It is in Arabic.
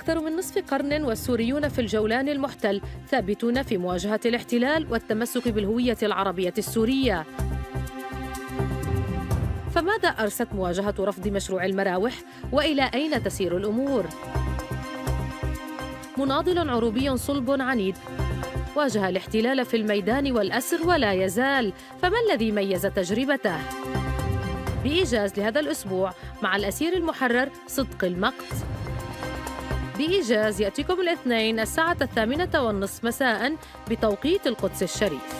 أكثر من نصف قرن والسوريون في الجولان المحتل ثابتون في مواجهة الاحتلال والتمسك بالهوية العربية السورية. فماذا أرست مواجهة رفض مشروع المراوح؟ وإلى أين تسير الأمور؟ مناضل عروبي صلب عنيد. واجه الاحتلال في الميدان والأسر ولا يزال. فما الذي ميز تجربته؟ بإيجاز لهذا الأسبوع مع الأسير المحرر صدق المقت. بإيجاز يأتيكم الاثنين الساعة الثامنة والنصف مساء بتوقيت القدس الشريف.